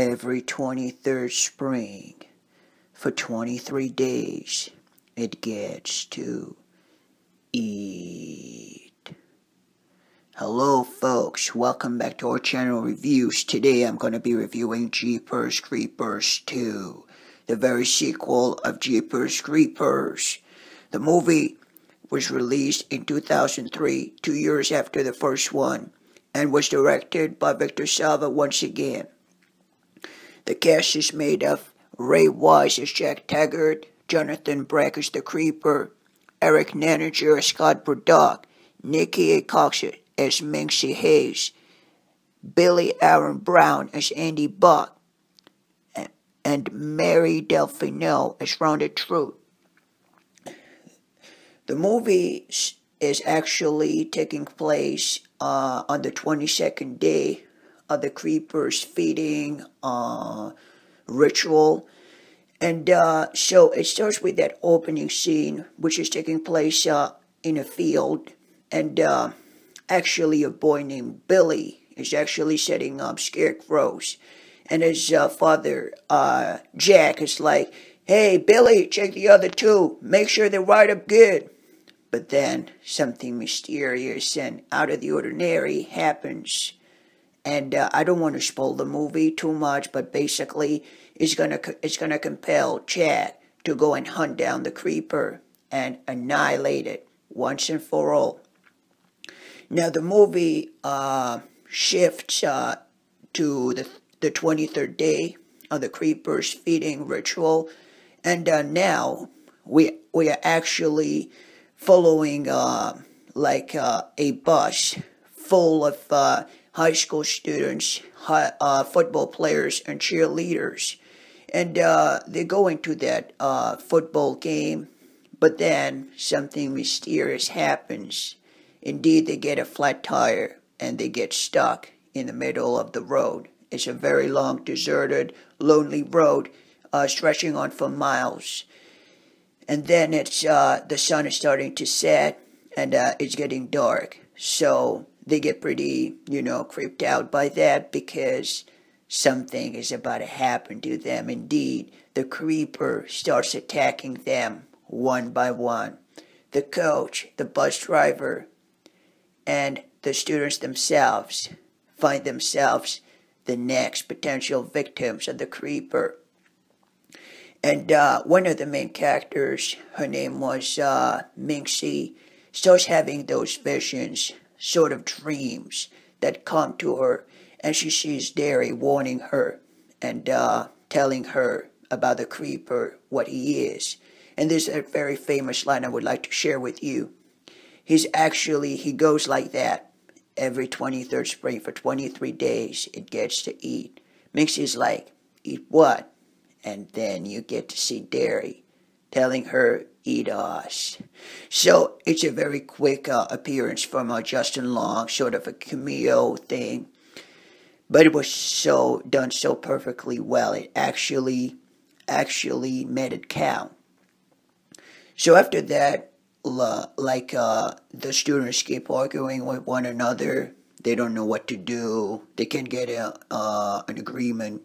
every 23rd spring for 23 days it gets to eat. Hello folks, welcome back to our channel reviews. Today I'm going to be reviewing Jeepers Creepers 2, the very sequel of Jeepers Creepers. The movie was released in 2003, two years after the first one, and was directed by Victor Salva once again. The cast is made of Ray Wise as Jack Taggart, Jonathan Breck as the Creeper, Eric Nenninger as Scott Braddock, Nikki A. Cox as Minxie Hayes, Billy Aaron Brown as Andy Buck, and Mary Delfino as Rhonda Truitt. The movie is actually taking place uh, on the 22nd day the creepers feeding uh, ritual. And uh, so it starts with that opening scene, which is taking place uh, in a field. And uh, actually, a boy named Billy is actually setting up scarecrows. And his uh, father, Jack, is like, Hey, Billy, check the other two. Make sure they ride up good. But then something mysterious and out of the ordinary happens. And uh, I don't want to spoil the movie too much, but basically, it's gonna it's gonna compel Jack to go and hunt down the creeper and annihilate it once and for all. Now the movie uh, shifts uh, to the the twenty third day of the creeper's feeding ritual, and uh, now we we are actually following uh, like uh, a bus full of high school students, high, uh, football players, and cheerleaders. And uh, they go into that uh, football game, but then something mysterious happens. Indeed, they get a flat tire and they get stuck in the middle of the road. It's a very long, deserted, lonely road stretching on for miles and then it's uh, the sun is starting to set and uh, it's getting dark. So they get pretty, you know, creeped out by that because something is about to happen to them. Indeed, the creeper starts attacking them one by one. The coach, the bus driver, and the students themselves find themselves the next potential victims of the creeper. And uh, one of the main characters, her name was uh, Minxie, starts having those visions, sort of dreams that come to her, and she sees Darry warning her and uh, telling her about the creeper, what he is. And there's a very famous line I would like to share with you. He's actually, he goes like that every 23rd spring for 23 days, it gets to eat. Mixie's like, eat what? and then you get to see Darry telling her, us. So it's a very quick uh, appearance from uh, Justin Long, sort of a cameo thing. But it was so done so perfectly well. It actually, actually made it count. So after that, like uh, the students keep arguing with one another. They don't know what to do. They can't get a, uh, an agreement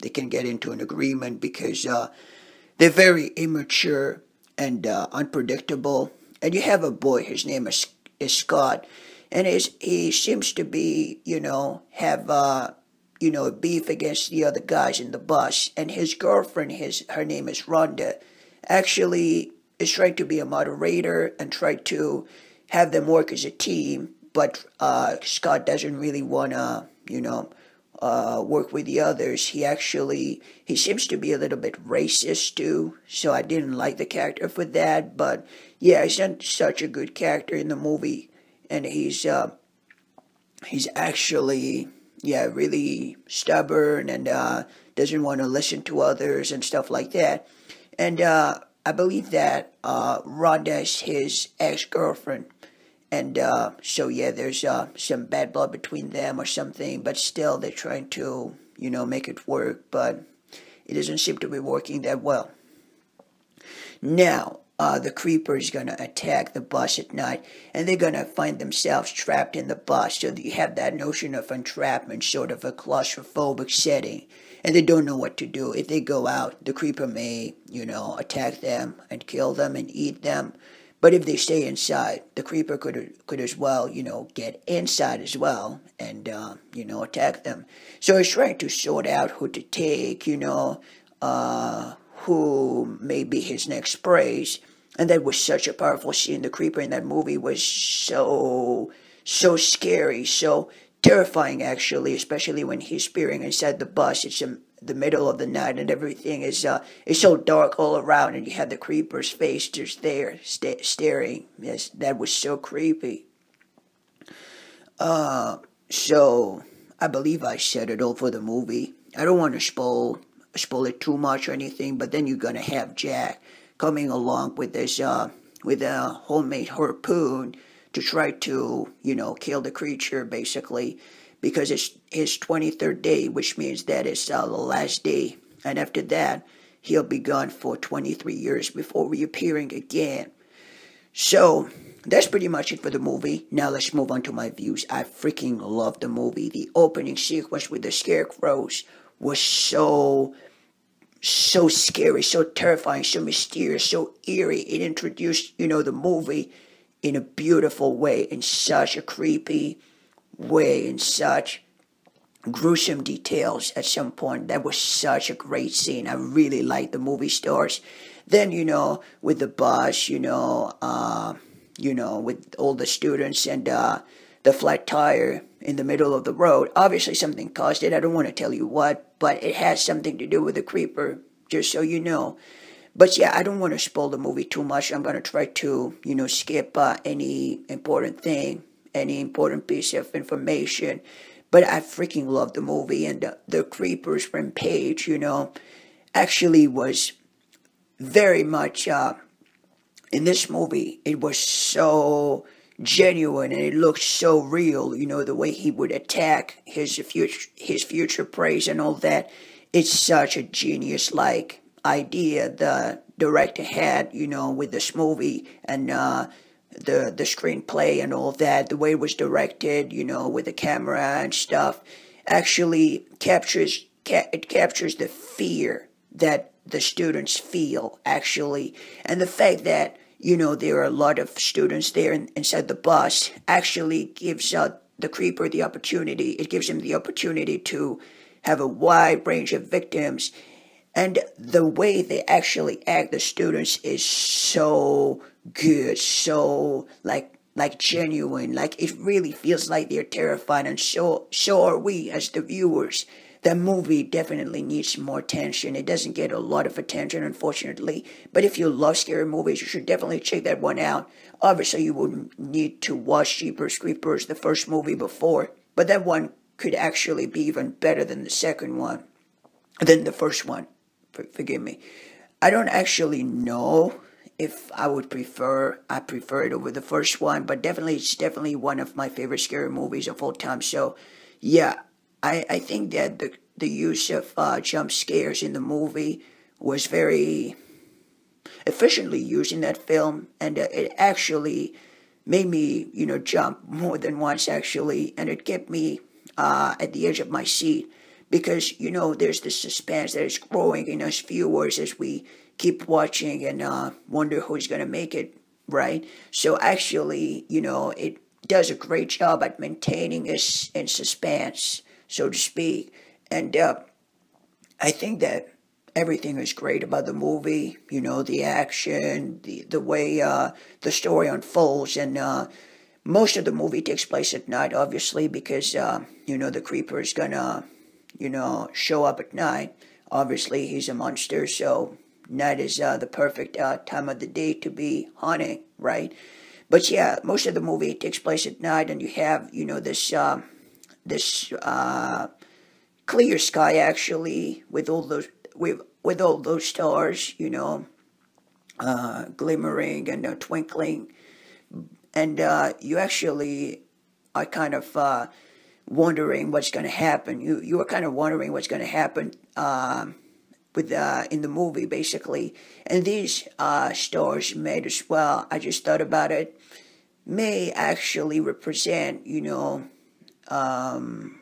they can't get into an agreement because uh, they're very immature and uh, unpredictable. And you have a boy, his name is, is Scott, and his, he seems to be, you know, have, uh, you know, beef against the other guys in the bus. And his girlfriend, his her name is Rhonda, actually is trying to be a moderator and try to have them work as a team. But uh, Scott doesn't really want to, you know, uh, work with the others. He actually he seems to be a little bit racist too, so I didn't like the character for that. But yeah, he's not such a good character in the movie, and he's uh, he's actually yeah really stubborn and uh, doesn't want to listen to others and stuff like that. And uh, I believe that uh, Rhonda is his ex girlfriend and uh, so, yeah, there's uh, some bad blood between them or something, but still they're trying to, you know, make it work, but it doesn't seem to be working that well. Now, uh, the creeper is going to attack the bus at night and they're going to find themselves trapped in the bus. So you have that notion of entrapment, sort of a claustrophobic setting. And they don't know what to do. If they go out, the creeper may, you know, attack them and kill them and eat them. But if they stay inside, the creeper could could as well, you know, get inside as well and uh, you know attack them. So he's trying to sort out who to take, you know, uh, who may be his next prey. And that was such a powerful scene. The creeper in that movie was so so scary, so terrifying actually, especially when he's peering inside the bus. It's in the middle of the night and everything is uh is so dark all around, and you have the creeper's face just there st- staring. Yes, that was so creepy. Uh, so I believe I said it all for the movie. I don't want to spoil spoil it too much or anything, but then you're gonna have Jack coming along with this uh with a homemade harpoon to try to, you know, kill the creature basically because it's his 23rd day, which means that it's uh, the last day. And after that, he'll be gone for 23 years before reappearing again. So that's pretty much it for the movie. Now let's move on to my views. I freaking love the movie. The opening sequence with the scarecrows was so so scary, so terrifying, so mysterious, so eerie. It introduced, you know, the movie in a beautiful way, in such a creepy way, in such gruesome details at some point. That was such a great scene. I really liked the movie stars. Then, you know, with the bus, you know, uh, you know, with all the students and uh, the flat tire in the middle of the road. Obviously, something caused it. I don't want to tell you what, but it has something to do with the creeper, just so you know. But yeah, I don't want to spoil the movie too much. I'm going to try to, you know, skip uh, any important thing, any important piece of information. But I freaking love the movie. And the, the Creepers from Page, you know, actually was very much, uh, in this movie, it was so genuine and it looked so real, you know, the way he would attack his future, his future prey and all that. It's such a genius like idea the director had, you know, with this movie and uh, the the screenplay and all that, the way it was directed, you know, with the camera and stuff, actually captures ca- it captures the fear that the students feel actually, and the fact that you know there are a lot of students there in, inside the bus actually gives uh, the creeper the opportunity. It gives him the opportunity to have a wide range of victims and the way they actually act the students is so good so like like genuine like it really feels like they're terrified and so so are we as the viewers. That movie definitely needs more attention. It doesn't get a lot of attention unfortunately but if you love scary movies you should definitely check that one out. Obviously you would need to watch jeepers creepers the first movie before but that one could actually be even better than the second one than the first one forgive me. I don't actually know if I would prefer I prefer it over the first one, but definitely it's definitely one of my favorite scary movies of all time. So yeah, I, I think that the the use of uh, jump scares in the movie was very efficiently used in that film, and uh, it actually made me you know jump more than once actually, and it kept me uh, at the edge of my seat because you know there's this suspense that is growing in us viewers as we keep watching and uh, wonder who's going to make it right? So actually you know it does a great job at maintaining us in suspense so to speak. And uh, i think that everything is great about the movie you know the action the the way uh, the story unfolds. And uh, most of the movie takes place at night obviously because uh, you know the creeper is gonna you know, show up at night. Obviously, he's a monster, so night is uh, the perfect uh, time of the day to be hunting, right? But yeah, most of the movie takes place at night, and you have, you know, this uh, this uh, clear sky actually with all those with with all those stars, you know, uh, glimmering and uh, twinkling, and you actually are kind of wondering what's going to happen. You you are kind of wondering what's going to happen um, with uh, in the movie basically, and these uh, stars made as well. I just thought about it may actually represent, you know, um,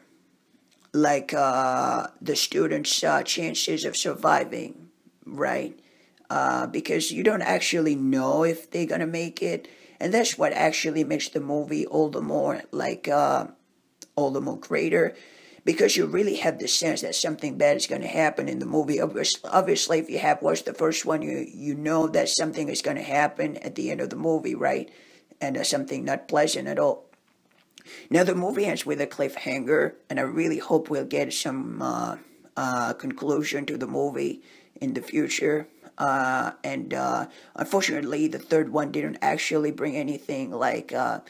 like uh, the students' uh, chances of surviving, right? Uh, because you don't actually know if they're gonna make it, and that's what actually makes the movie all the more like uh, all the more greater because you really have the sense that something bad is going to happen in the movie. Obviously, if you have watched the first one, you you know that something is going to happen at the end of the movie, right? And uh, something not pleasant at all. Now the movie ends with a cliffhanger, and I really hope we'll get some uh, uh, conclusion to the movie in the future. Uh, and uh, unfortunately, the third one didn't actually bring anything like uh,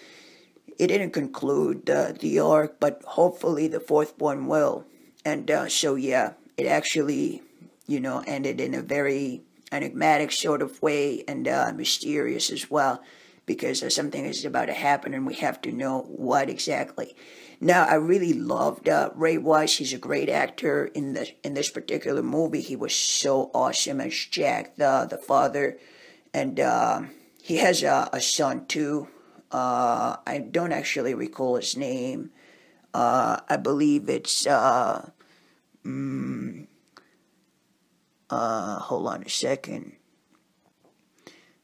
it didn't conclude uh, the arc, but hopefully the fourth one will. And uh, so, yeah, it actually, you know, ended in a very enigmatic sort of way and uh, mysterious as well, because uh, something is about to happen and we have to know what exactly. Now, I really loved uh, Ray Wise. He's a great actor in the in this particular movie. He was so awesome as Jack, the the father, and uh, he has a, a son too uh, I don't actually recall his name. Uh, I believe it's. Uh, mm, uh, hold on a second.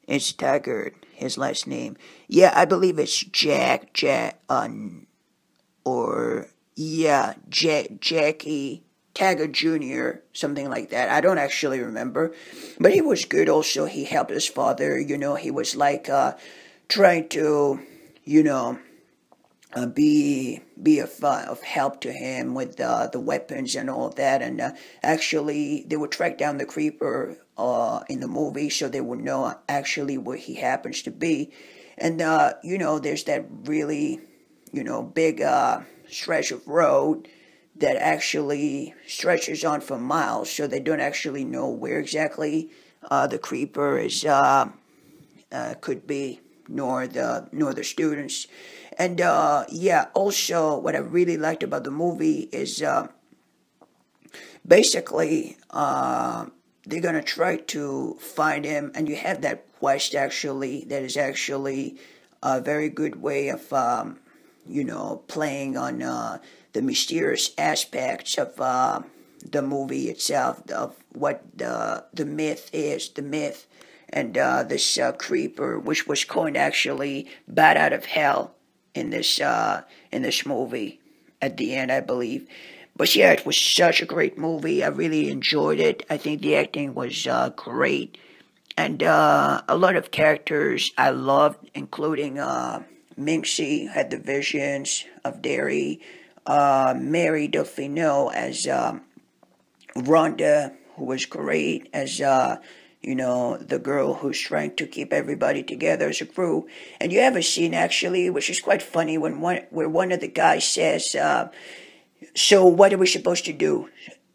It's Taggart, his last name. Yeah, I believe it's Jack, Jack, um, or, yeah, Jack, Jackie Taggart Jr., something like that. I don't actually remember. But he was good also. He helped his father, you know, he was like, uh, trying to, you know, uh, be be of, uh, of help to him with uh, the weapons and all that. And uh, actually, they would track down the creeper uh, in the movie, so they would know actually where he happens to be. And uh, you know, there's that really, you know, big stretch of road that actually stretches on for miles, so they don't actually know where exactly the creeper is could be nor the nor the students. And uh, yeah, also what I really liked about the movie is uh, basically uh, they're gonna try to find him, and you have that quest actually that is actually a very good way of um, you know playing on uh, the mysterious aspects of uh, the movie itself, of what the the myth is, the myth and uh, this uh, creeper, which was coined actually "Bat Out of Hell" in this uh, in this movie at the end, I believe. But yeah, it was such a great movie. I really enjoyed it. I think the acting was uh, great, and uh, a lot of characters I loved, including uh, Minxie had the visions of Darry, uh, Mary Delfino as um, Rhonda, who was great as uh, you know, the girl who's trying to keep everybody together as a crew. And you have a scene actually, which is quite funny, when one where one of the guys says, uh, "So what are we supposed to do?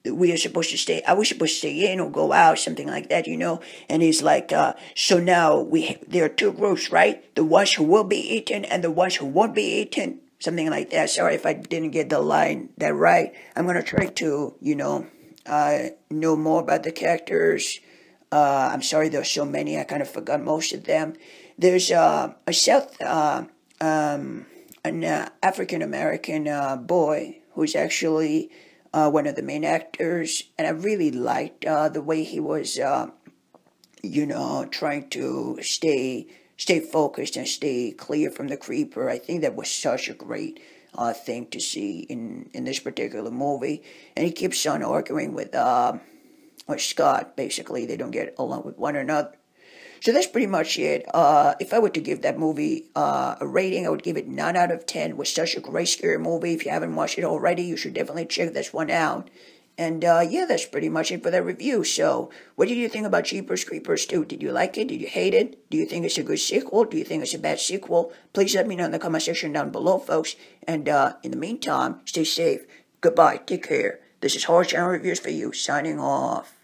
We are supposed to stay. Are we supposed to stay in or go out? Something like that, you know?" And he's like, uh, "So now we there are two groups, right? The ones who will be eaten and the ones who won't be eaten." Something like that. Sorry if I didn't get the line that right. I'm gonna try to, you know, uh, know more about the characters uh, I'm sorry, there's so many. I kind of forgot most of them. There's uh, a South, uh, um, an uh, African American uh, boy who's actually uh, one of the main actors, and I really liked the way he was, you know, trying to stay stay focused and stay clear from the creeper. I think that was such a great thing to see in, in this particular movie. And he keeps on arguing with or Scott, basically. They don't get along with one another. So that's pretty much it. Uh, if I were to give that movie uh, a rating, I would give it 9 out of 10. It was such a great scary movie. If you haven't watched it already, you should definitely check this one out. And uh, yeah, that's pretty much it for that review. So, what did you think about Jeepers Creepers 2? Did you like it? Did you hate it? Do you think it's a good sequel? Do you think it's a bad sequel? Please let me know in the comment section down below, folks. And uh, in the meantime, stay safe. Goodbye. Take care. This is Horror Channel Reviews for you, signing off.